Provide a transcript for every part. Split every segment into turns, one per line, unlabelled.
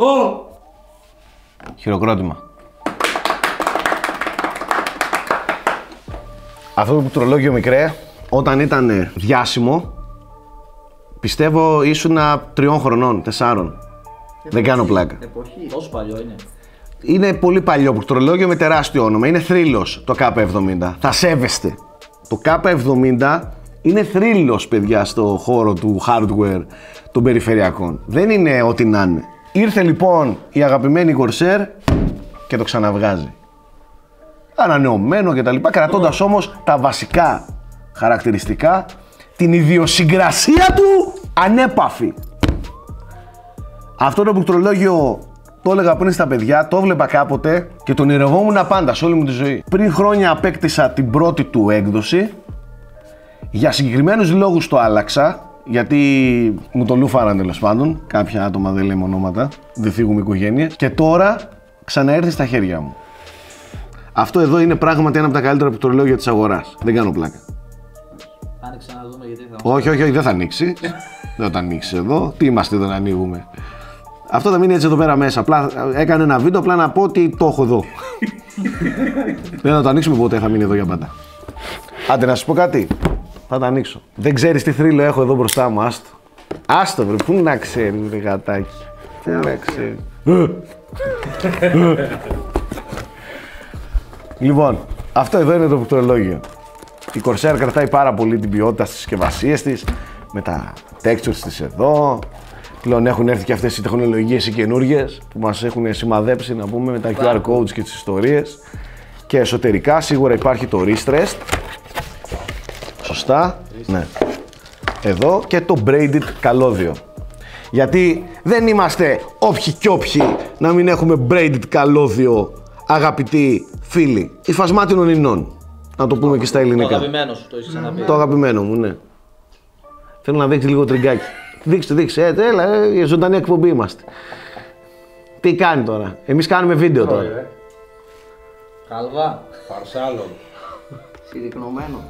Ω!
Χειροκρότημα. Αυτό το πληκτρολόγιο μικρέ, όταν ήταν διάσημο, πιστεύω ήσουν τριών χρονών, τεσσάρων. Δεν κάνω πλάκα.
Εποχή. Τόσο παλιό είναι.
Είναι πολύ παλιό πληκτρολόγιο με τεράστιο όνομα. Είναι θρύλος το K70. Θα σέβεστε. Το K70 είναι θρύλος, παιδιά, στο χώρο του hardware των περιφερειακών. Δεν είναι ό,τι να είναι. Ήρθε λοιπόν η αγαπημένη Corsair και το ξαναβγάζει. Ανανεωμένο και τα λοιπά, κρατώντας όμως τα βασικά χαρακτηριστικά, την ιδιοσυγκρασία του ανέπαφη. Αυτό το πληκτρολόγιο το έλεγα πριν στα παιδιά, το έβλεπα κάποτε και τον ηρευόμουν πάντα σε όλη μου τη ζωή. Πριν χρόνια απέκτησα την πρώτη του έκδοση. Για συγκεκριμένους λόγους το άλλαξα, γιατί μου το λούφαραν τέλος πάντων. Κάποια άτομα δεν λέμε ονόματα, δεν θίγουμε οικογένειες. Και τώρα ξαναέρθει στα χέρια μου. Αυτό εδώ είναι πράγματι ένα από τα καλύτερα πληκτρολόγια τη αγοράς. Δεν κάνω πλάκα.
Άνοιξε να δούμε γιατί θα
Όχι, όχι, όχι, δεν θα ανοίξει. δεν θα ανοίξει εδώ. Τι είμαστε εδώ να ανοίγουμε. Αυτό θα μείνει έτσι εδώ πέρα μέσα. Απλά έκανε ένα βίντεο απλά να πω ότι το έχω εδώ. δεν θα το ανοίξουμε ποτέ, θα μείνει εδώ για πάντα. Άντε να σου πω κάτι. Θα το ανοίξω. Δεν ξέρεις τι θρύλο έχω εδώ μπροστά μου, άστο. Άστο, βρε, πού να ξέρεις, βρε γατάκι. Πού να ξέρεις. λοιπόν, αυτό εδώ είναι το πληκτρολόγιο. Η Corsair κρατάει πάρα πολύ την ποιότητα στις συσκευασίες της, με τα textures της εδώ. Πλέον έχουν έρθει και αυτές οι τεχνολογίες οι καινούργιες που μας έχουν σημαδέψει να πούμε με τα QR codes και τις ιστορίες. Και εσωτερικά σίγουρα υπάρχει το Restrest. Σωστά. Ναι. Εδώ και το braided καλώδιο. Γιατί δεν είμαστε όποιοι κι όποιοι να μην έχουμε braided καλώδιο αγαπητοί φίλοι. Υφασμάτινων ινών. Να το πούμε και στα
Το
ελληνικά.
αγαπημένο σου, το έχεις ξαναπεί.
Το αγαπημένο μου, ναι. Θέλω να δείξεις λίγο τριγκάκι. Δείξτε, δείξτε. Ε, έλα, ε, για ζωντανή εκπομπή είμαστε. Τι κάνει τώρα. Εμείς κάνουμε βίντεο τώρα.
Καλβά.
Φαρσάλο.
Συρρυκνωμένο.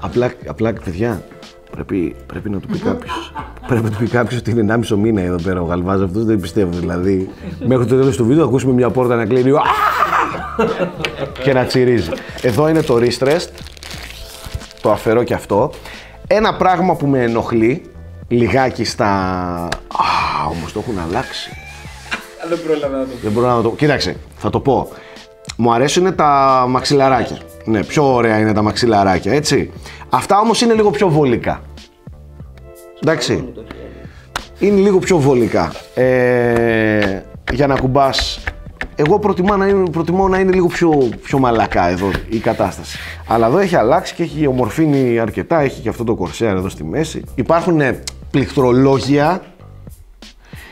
Απλά, απλά παιδιά, πρέπει, πρέπει να του πει κάποιος. πρέπει να του πει κάποιος ότι είναι 1,5 μήνα εδώ πέρα ο Γαλβάζ αυτό. Δεν πιστεύω δηλαδή. Μέχρι το τέλος του βίντεο ακούσουμε μια πόρτα να κλείνει. «Α!» και να τσιρίζει. Εδώ είναι το Restrest. Το αφαιρώ και αυτό. Ένα πράγμα που με ενοχλεί λιγάκι στα. Α, όμως το έχουν αλλάξει.
Δεν πρόλαβα να το
Δεν μπορώ να το. Κοίταξε, θα το πω. Μου αρέσουν τα μαξιλαράκια. Ναι, πιο ωραία είναι τα μαξιλαράκια, έτσι. Αυτά όμως είναι λίγο πιο βολικά. Εντάξει. Είναι λίγο πιο βολικά. Ε, για να κουμπάς. Εγώ προτιμώ να είναι, προτιμώ να είναι λίγο πιο, πιο μαλακά εδώ η κατάσταση. Αλλά εδώ έχει αλλάξει και έχει ομορφύνει αρκετά. Έχει και αυτό το κορσέρ εδώ στη μέση. Υπάρχουν ε, πληκτρολόγια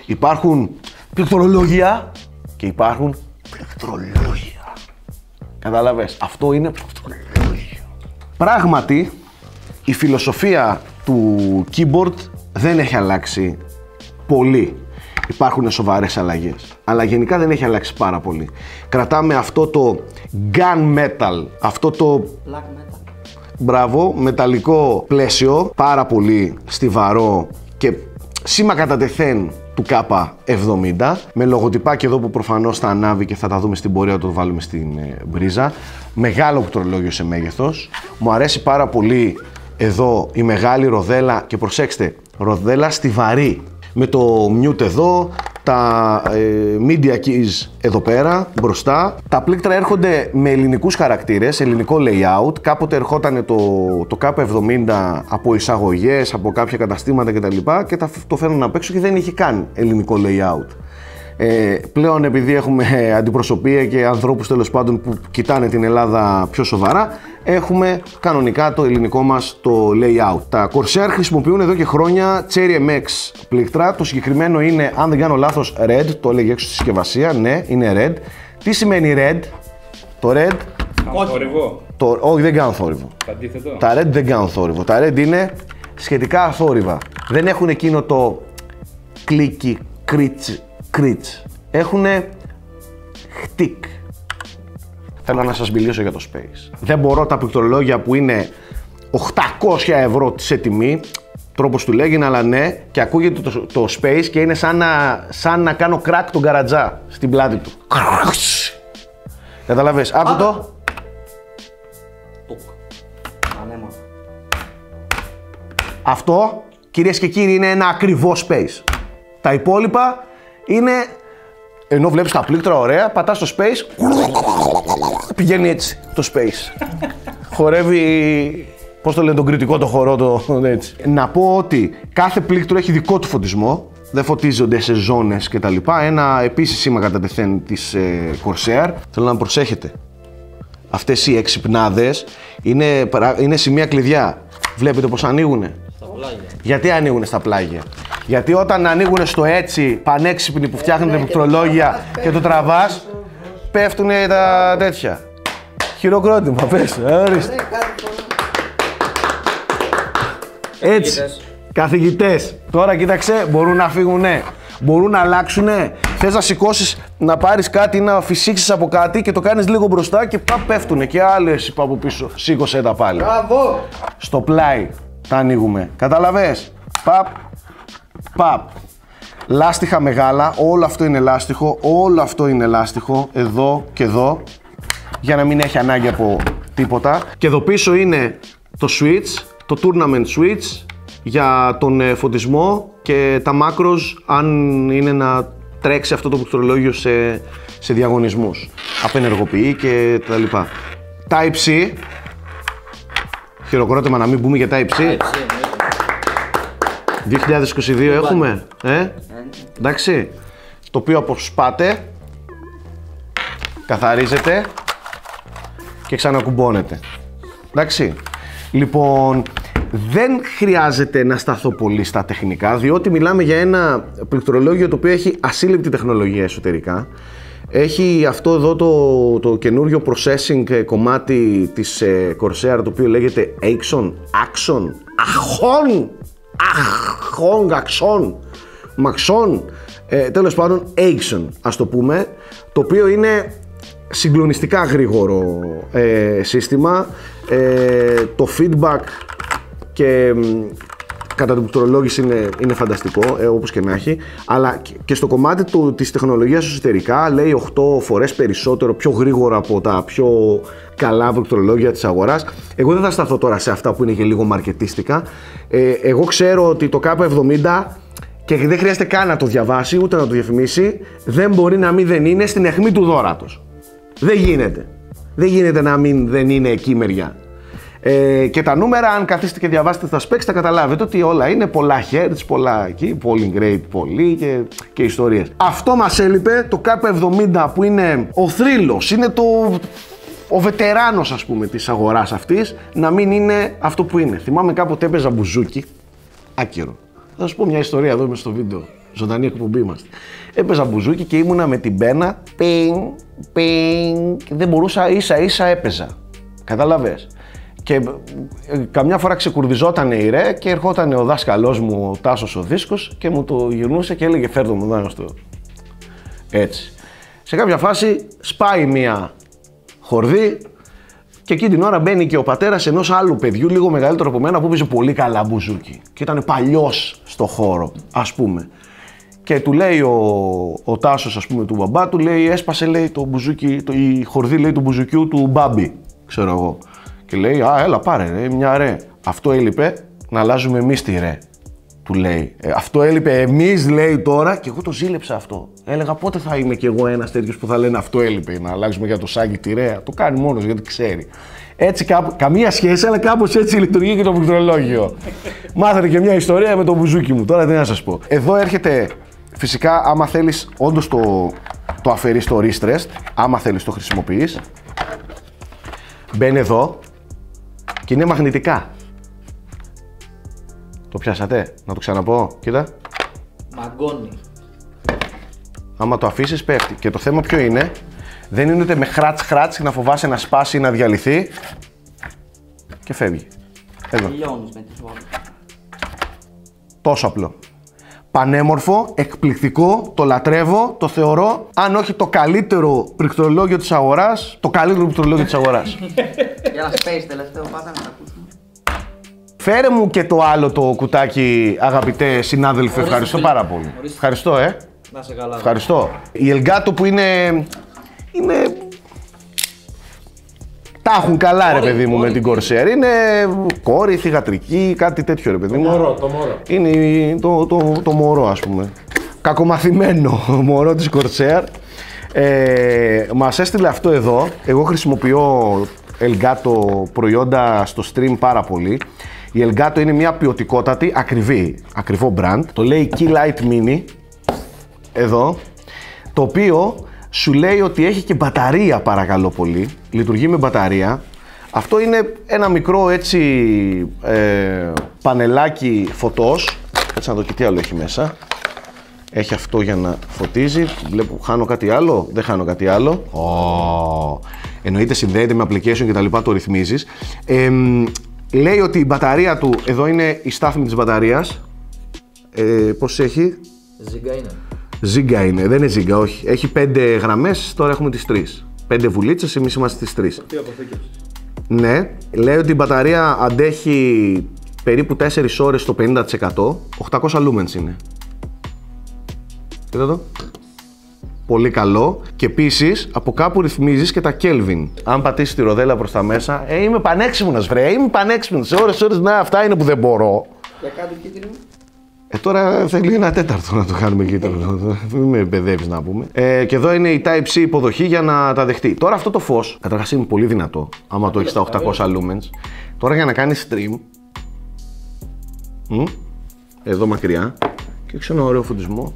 Υπάρχουν πληκτρολόγια και υπάρχουν πληκτρολόγια. Κατάλαβες, αυτό είναι πληκτρολόγιο. Πράγματι, η φιλοσοφία του keyboard δεν έχει αλλάξει πολύ. Υπάρχουν σοβαρές αλλαγές. Αλλά γενικά δεν έχει αλλάξει πάρα πολύ. Κρατάμε αυτό το gun metal, αυτό το
Black metal.
Μπράβο, μεταλλικό πλαίσιο, πάρα πολύ στιβαρό και σήμα κατά τεθέν του K70 με λογοτυπάκι εδώ που προφανώς θα ανάβει και θα τα δούμε στην πορεία όταν το βάλουμε στην ε, μπρίζα. Μεγάλο πληκτρολόγιο σε μέγεθος. Μου αρέσει πάρα πολύ εδώ η μεγάλη ροδέλα και προσέξτε, ροδέλα στιβαρή με το mute εδώ, τα ε, media keys εδώ πέρα, μπροστά. Τα πλήκτρα έρχονται με ελληνικούς χαρακτήρες, ελληνικό layout. Κάποτε ερχόταν το, το K70 από εισαγωγές, από κάποια καταστήματα κτλ. Και τα, το φέρνουν απ' έξω και δεν είχε καν ελληνικό layout. Ε, πλέον επειδή έχουμε ε, αντιπροσωπεία και ανθρώπους τέλος πάντων που κοιτάνε την Ελλάδα πιο σοβαρά έχουμε κανονικά το ελληνικό μας το layout. Τα Corsair χρησιμοποιούν εδώ και χρόνια Cherry MX πλήκτρα. Το συγκεκριμένο είναι, αν δεν κάνω λάθος, red. Το έλεγε έξω στη συσκευασία. Ναι, είναι red. Τι σημαίνει red? Το red,
Θόρυβο.
το, όχι δεν κάνουν θόρυβο.
Το αντίθετο.
Τα red δεν κάνουν θόρυβο. Τα red είναι σχετικά αθόρυβα. Δεν έχουν εκείνο το κλίκι, κρίτς, κρίτς. Έχουν χτικ. Θέλω να σας μιλήσω για το Space. Δεν μπορώ τα πληκτρολόγια που είναι 800 ευρώ σε τιμή, τρόπος του λέγει, αλλά ναι, και ακούγεται το, το space και είναι σαν να, σαν να κάνω crack τον καρατζά στην πλάτη του. Καταλαβες, άκου το.
Τουκ. Ανέμαθα.
Αυτό, κυρίες και κύριοι, είναι ένα ακριβό space. Τα υπόλοιπα είναι, ενώ βλέπεις τα πλήκτρα ωραία, πατάς το space, πηγαίνει έτσι το space. Χορεύει, πώς το λένε, τον κριτικό το χορό, το έτσι. Να πω ότι κάθε πλήκτρο έχει δικό του φωτισμό, δεν φωτίζονται σε ζώνες και τα λοιπά. Ένα επίσης σήμα κατά τεθέν της ε, Corsair. Θέλω να προσέχετε. Αυτές οι εξυπνάδες είναι, παρα- είναι σημεία κλειδιά. Βλέπετε πως ανοίγουνε;
Στα πλάγια.
Γιατί ανοίγουν στα πλάγια; Γιατί όταν ανοίγουν στο έτσι πανέξυπνοι που φτιάχνουν τα πληκτρολόγια και το τραβάς, πέφτουν τα τέτοια. Χειροκρότημα, πες. ε, ορίστε. Έτσι.
Καθηγητές.
Καθηγητές. Τώρα κοίταξε, μπορούν να φύγουν, ναι. Μπορούν να αλλάξουν, ναι. Θες να σηκώσεις να πάρεις κάτι, να φυσήξεις από κάτι και το κάνεις λίγο μπροστά και παπ πέφτουνε. Και άλλες είπα από πίσω. Σήκωσε τα πάλι.
Μπράβο!
Στο πλάι τα ανοίγουμε. Καταλαβες; Παπ, παπ. Λάστιχα μεγάλα, όλο αυτό είναι λάστιχο, όλο αυτό είναι λάστιχο, εδώ και εδώ, για να μην έχει ανάγκη από τίποτα. Και εδώ πίσω είναι το switch, το tournament switch, για τον ε, φωτισμό και τα macros αν είναι να τρέξει αυτό το πληκτρολόγιο σε, σε διαγωνισμούς. Απενεργοποιεί και τα λοιπά. Type-C, χειροκρότημα να μην πούμε για Type-C.
Έτσι, εννοείται.
2022 έχουμε, ε, εντάξει, το οποίο αποσπάτε, καθαρίζετε και ξανακουμπώνετε. Εντάξει. Λοιπόν, δεν χρειάζεται να σταθώ πολύ στα τεχνικά, διότι μιλάμε για ένα πληκτρολόγιο το οποίο έχει ασύλληπτη τεχνολογία εσωτερικά. Έχει αυτό εδώ το, το καινούριο processing ε, κομμάτι της ε, Corsair, το οποίο λέγεται Axon, Axon, Αχών, Αχών, Αξών, Μαξών, ε, τέλος πάντων Axon ας το πούμε, το οποίο είναι συγκλονιστικά γρήγορο ε, σύστημα. Ε, το feedback και μ, κατά την πληκτρολόγηση είναι, είναι φανταστικό, ε, όπως και να έχει. Αλλά και- και στο κομμάτι του, της τεχνολογίας εσωτερικά λέει 8 φορές περισσότερο, πιο γρήγορα από τα πιο καλά πληκτρολόγια της αγοράς. Εγώ δεν θα σταθώ τώρα σε αυτά που είναι και λίγο μαρκετίστικα. Ε, εγώ ξέρω ότι το K70 και δεν χρειάζεται καν να το διαβάσει ούτε να το διαφημίσει, δεν μπορεί να μην δεν είναι στην αιχμή του δόρατος. Δεν γίνεται. Δεν γίνεται να μην δεν είναι εκεί μεριά. Ε, και τα νούμερα, αν καθίσετε και διαβάσετε τα specs, θα καταλάβετε ότι όλα είναι πολλά hertz, πολλά εκεί, polling rate πολύ και, και ιστορίες. Αυτό μας έλειπε, το K70 που είναι ο θρύλος, είναι το, ο βετεράνος ας πούμε της αγοράς αυτής, να μην είναι αυτό που είναι. Θυμάμαι κάποτε έπαιζα μπουζούκι, άκυρο. Θα σου πω μια ιστορία εδώ μες στο βίντεο. Ζωντανή εκπομπή είμαστε. Έπαιζα μπουζούκι και ήμουνα με την πένα. Πινγκ, πινγκ. και Δεν μπορούσα ίσα ίσα έπαιζα. Κατάλαβες. Και ε, καμιά φορά ξεκουρδιζόταν η ρε και ερχόταν ο δάσκαλός μου, ο Τάσος ο Δίσκος και μου το γυρνούσε και έλεγε φέρ το μου δάνα στο. Έτσι. Σε κάποια φάση σπάει μία χορδή και εκεί την ώρα μπαίνει και ο πατέρας ενός άλλου παιδιού, λίγο μεγαλύτερο από μένα, που έπαιζε πολύ καλά μπουζούκι. Και ήταν παλιός στο χώρο, ας πούμε. Και του λέει ο, ο Τάσος, ας πούμε, του μπαμπά του, λέει: Έσπασε, λέει, το μπουζούκι, το, η χορδή, λέει, του μπουζουκιού του μπάμπι. Ξέρω εγώ. Και λέει: Α, έλα, πάρε, ρε, μια ρε. Αυτό έλειπε να αλλάζουμε εμείς τη ρε. Του λέει. «Ε, αυτό έλειπε εμείς, λέει τώρα, και εγώ το ζήλεψα αυτό. Έλεγα πότε θα είμαι κι εγώ ένας τέτοιος που θα λένε Αυτό έλειπε, να αλλάξουμε για το σάκι τη ρέα. Το κάνει μόνος γιατί ξέρει. Έτσι, κάπου, καμία σχέση, αλλά κάπως έτσι λειτουργεί και το πληκτρολόγιο. Μάθατε και μια ιστορία με το μπουζούκι μου. Τώρα τι να σας πω. Εδώ έρχεται φυσικά, άμα θέλεις όντως το, το αφαιρείς στο Restrest, άμα θέλεις το χρησιμοποιείς. Μπαίνει εδώ και είναι μαγνητικά. Το πιάσατε, να το ξαναπώ. Κοίτα.
Μαγκώνει.
Άμα το αφήσεις, πέφτει. Και το θέμα ποιο είναι, δεν είναι ούτε με χράτς χράτς να φοβάσαι να σπάσει ή να διαλυθεί. Και φεύγει. Εδώ.
Τελειώνεις με τη ζώνη.
Τόσο απλό. Πανέμορφο, εκπληκτικό, το λατρεύω, το θεωρώ, αν όχι το καλύτερο πληκτρολόγιο της αγοράς, το καλύτερο πληκτρολόγιο της αγοράς.
Για ένα space τελευταίο πάτα να τα ακούσουμε.
Φέρε μου και το άλλο το κουτάκι, αγαπητέ συνάδελφε.
Ορίστε,
Ευχαριστώ
φίλε.
πάρα πολύ.
Ορίστε.
Ευχαριστώ, ε.
Να σε καλά.
Ευχαριστώ. Η Ελγκάτο που είναι. είναι. Τα έχουν καλά, ρε
Κόρη,
παιδί μου, με
κόρη.
την Κορσέρ. Είναι κόρη, θηγατρική, κάτι τέτοιο, ρε παιδί μου.
Μωρό, το μωρό.
Είναι η- το, το, το μωρό, ας πούμε. Κακομαθημένο μωρό της Κορσέρ. Ε, μας έστειλε αυτό εδώ. Εγώ χρησιμοποιώ Elgato προϊόντα στο stream πάρα πολύ. Η Elgato είναι μια ποιοτικότατη, ακριβή, ακριβό brand. Το λέει Key Light Mini, εδώ, το οποίο σου λέει ότι έχει και μπαταρία παρακαλώ πολύ, λειτουργεί με μπαταρία. Αυτό είναι ένα μικρό έτσι ε, πανελάκι φωτός, έτσι να δω και τι άλλο έχει μέσα. Έχει αυτό για να φωτίζει, βλέπω χάνω κάτι άλλο, δεν χάνω κάτι άλλο. Ω, εννοείται συνδέεται με application και τα λοιπά, το ρυθμίζεις. Ε, μ, λέει ότι η μπαταρία του, εδώ είναι η στάθμη της μπαταρίας, ε, πώς έχει,
Ζίγκα είναι.
Ζίγκα είναι, δεν είναι ζίγκα, όχι. Έχει πέντε γραμμές, τώρα έχουμε τις τρεις. Πέντε βουλίτσες, εμείς είμαστε τις τρεις.
Τι αποθήκευση.
Ναι, λέει ότι η μπαταρία αντέχει περίπου 4 ώρες στο 50%. 800 lumens είναι. Κοίτα το. Πολύ καλό. Και επίσης από κάπου ρυθμίζεις και τα Kelvin. Αν πατήσεις τη ροδέλα προς τα μέσα, ε, είμαι πανέξυπνος, βρε. Είμαι πανέξυπνος. Σε ώρες, ώρες, να, αυτά είναι που δεν μπορώ.
Για κάτι κίτρινο.
Ε, τώρα θέλει ένα τέταρτο να το κάνουμε κίτρινο. Μην με μπεδεύει να πούμε. Ε, και εδώ είναι η Type-C υποδοχή για να τα δεχτεί. Τώρα αυτό το φως, καταρχάς είναι πολύ δυνατό. Άμα το έχεις στα 800 lumens. Τώρα για να κάνεις stream. Μ, εδώ μακριά. Και έχει ένα ωραίο φωτισμό.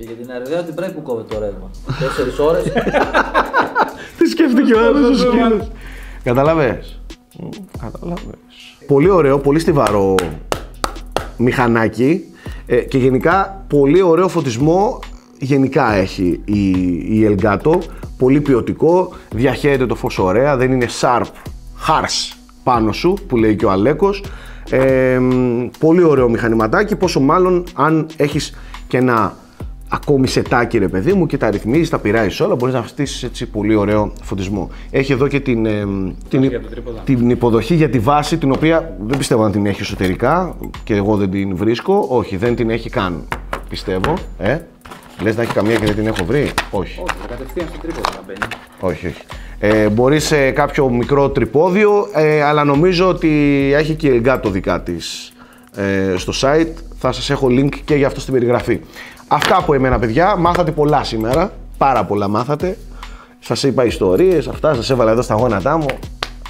Και για την αριδέα την πρέπει που κόβεται το ρεύμα. Τέσσερις ώρες.
Τι σκέφτηκε ο άλλος ο σκύλος; Κατάλαβε. Κατάλαβε. Πολύ ωραίο, πολύ στιβαρό μηχανάκι ε, και γενικά πολύ ωραίο φωτισμό γενικά έχει η, η Elgato. Πολύ ποιοτικό, διαχέεται το φως ωραία, δεν είναι sharp, harsh πάνω σου που λέει και ο Αλέκος. Ε, μ, πολύ ωραίο μηχανηματάκι, πόσο μάλλον αν έχεις και ένα ακόμη σετάκι ρε παιδί μου και τα ρυθμίζεις, τα πειράζεις όλα, μπορείς να στήσεις έτσι πολύ ωραίο φωτισμό. Έχει εδώ και την, ε, την,
για το τρίποδα.
την υποδοχή για τη βάση, την οποία δεν πιστεύω να την έχει εσωτερικά και εγώ δεν την βρίσκω. Όχι, δεν την έχει καν, πιστεύω. Ε, λες να έχει καμία και δεν την έχω βρει; Όχι.
Όχι, κατευθείαν στο τρίποδο να μπαίνει.
Όχι, όχι. Ε, μπορείς σε κάποιο μικρό τρυπόδιο, ε, αλλά νομίζω ότι έχει και η Elgato δικά της ε, στο site. Θα σας έχω link και για αυτό στην περιγραφή. Αυτά από εμένα, παιδιά. Μάθατε πολλά σήμερα. Πάρα πολλά μάθατε. Σας είπα ιστορίες, αυτά. Σας έβαλα εδώ στα γόνατά μου.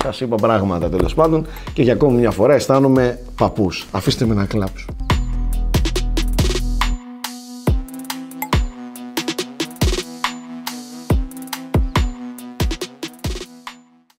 Σας είπα πράγματα τέλος πάντων. Και για ακόμη μια φορά αισθάνομαι παππούς. Αφήστε με να κλάψω.